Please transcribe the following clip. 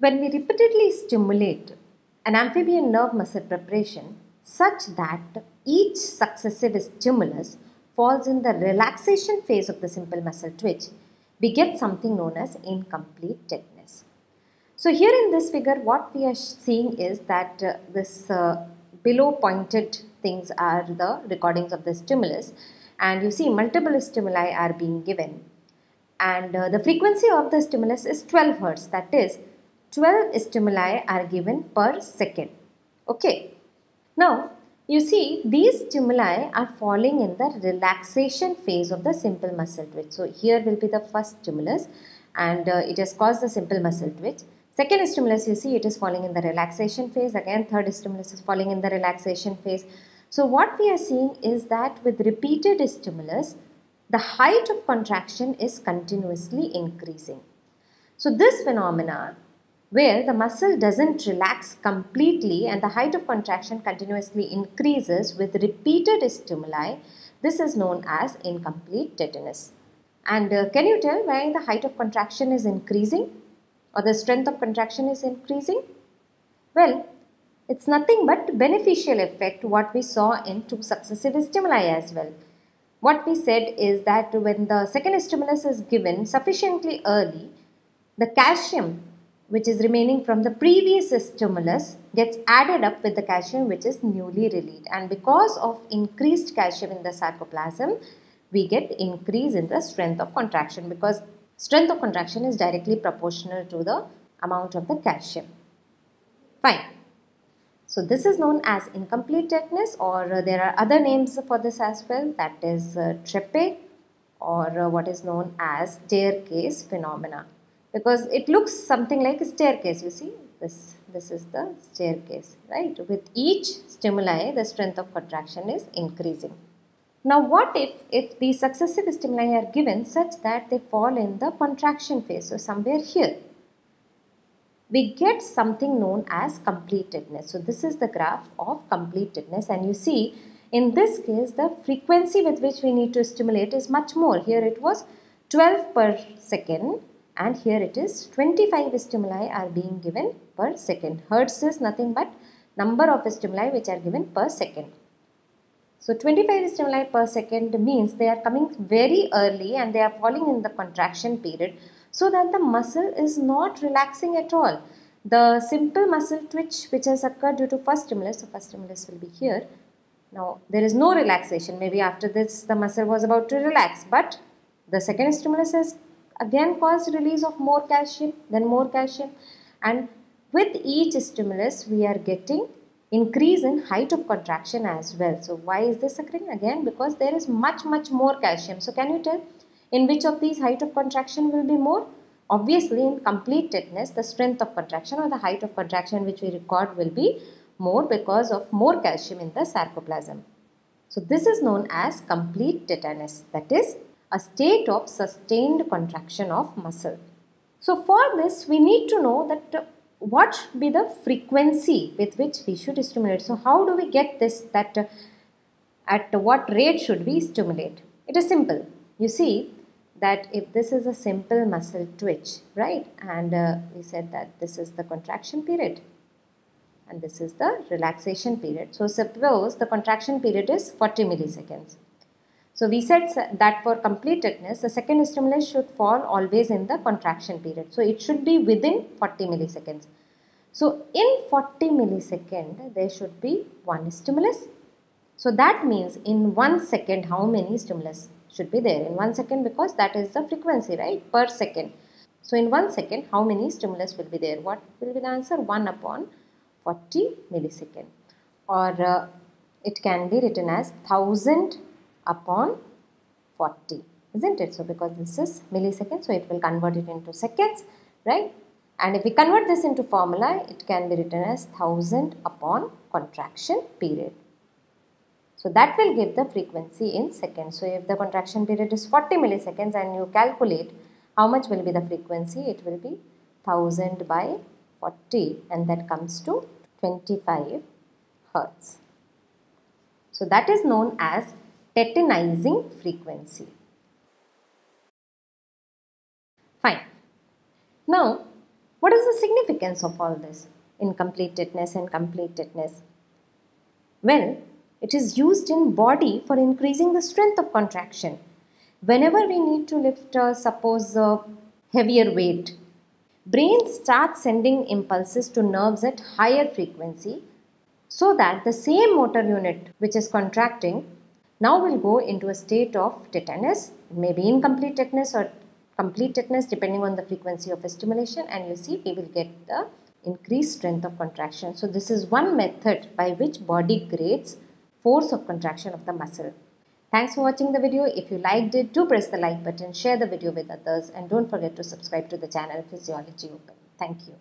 When we repeatedly stimulate an amphibian nerve muscle preparation such that each successive stimulus falls in the relaxation phase of the simple muscle twitch, we get something known as incomplete tetanus. So here in this figure what we are seeing is that uh, this uh, below pointed things are the recordings of the stimulus. And you see multiple stimuli are being given. And uh, the frequency of the stimulus is 12 hertz. That is 12 stimuli are given per second. Okay. Now you see these stimuli are falling in the relaxation phase of the simple muscle twitch. So here will be the first stimulus and uh, it has caused the simple muscle twitch. Second stimulus you see it is falling in the relaxation phase. Again third stimulus is falling in the relaxation phase. So what we are seeing is that with repeated stimulus, the height of contraction is continuously increasing. So this phenomena where the muscle doesn't relax completely and the height of contraction continuously increases with repeated stimuli, this is known as incomplete tetanus. And uh, can you tell why the height of contraction is increasing or the strength of contraction is increasing? Well, it's nothing but beneficial effect what we saw in two successive stimuli as well. What we said is that when the second stimulus is given sufficiently early, the calcium which is remaining from the previous stimulus gets added up with the calcium which is newly released and because of increased calcium in the sarcoplasm we get increase in the strength of contraction because strength of contraction is directly proportional to the amount of the calcium. Fine. So this is known as incomplete tetanus or there are other names for this as well that is uh, treppe or uh, what is known as staircase phenomena because it looks something like a staircase you see this this is the staircase right with each stimuli the strength of contraction is increasing. Now what if if these successive stimuli are given such that they fall in the contraction phase so somewhere here we get something known as complete tetanus. So this is the graph of complete tetanus and you see in this case the frequency with which we need to stimulate is much more. Here it was 12 per second and here it is 25 stimuli are being given per second. Hertz is nothing but number of stimuli which are given per second. So 25 stimuli per second means they are coming very early and they are falling in the contraction period so that the muscle is not relaxing at all. The simple muscle twitch which has occurred due to first stimulus, so first stimulus will be here. Now there is no relaxation, maybe after this the muscle was about to relax but the second stimulus has again caused release of more calcium, then more calcium and with each stimulus we are getting increase in height of contraction as well. So why is this occurring? Again because there is much much more calcium. So can you tell in which of these height of contraction will be more? Obviously, in complete tetanus, the strength of contraction or the height of contraction which we record will be more because of more calcium in the sarcoplasm. So, this is known as complete tetanus that is a state of sustained contraction of muscle. So, for this we need to know that uh, what should be the frequency with which we should stimulate. So, how do we get this that uh, at what rate should we stimulate? It is simple. You see, that if this is a simple muscle twitch, right, and uh, we said that this is the contraction period and this is the relaxation period. So, suppose the contraction period is 40 milliseconds. So, we said that for complete tetanus, the second stimulus should fall always in the contraction period. So, it should be within 40 milliseconds. So, in 40 millisecond, there should be one stimulus. So, that means in one second, how many stimulus? should be there in 1 second because that is the frequency right per second. So in 1 second how many stimulus will be there? What will be the answer? 1 upon 40 millisecond or uh, it can be written as 1000 upon 40 isn't it? So because this is millisecond so it will convert it into seconds right and if we convert this into formula it can be written as 1000 upon contraction period. So that will give the frequency in seconds. So if the contraction period is 40 milliseconds and you calculate how much will be the frequency, it will be 1000 by 40 and that comes to 25 hertz. So that is known as tetanizing frequency. Fine. Now What is the significance of all this? Incomplete tetanus and complete tetanus. Well, it is used in body for increasing the strength of contraction. Whenever we need to lift, uh, suppose, a heavier weight, brain starts sending impulses to nerves at higher frequency so that the same motor unit which is contracting now we'll go into a state of tetanus, maybe incomplete tetanus or complete tetanus depending on the frequency of stimulation and you see we will get the increased strength of contraction. So this is one method by which body grades force of contraction of the muscle. Thanks for watching the video. If you liked it, do press the like button, share the video with others and don't forget to subscribe to the channel Physiology Open. Thank you.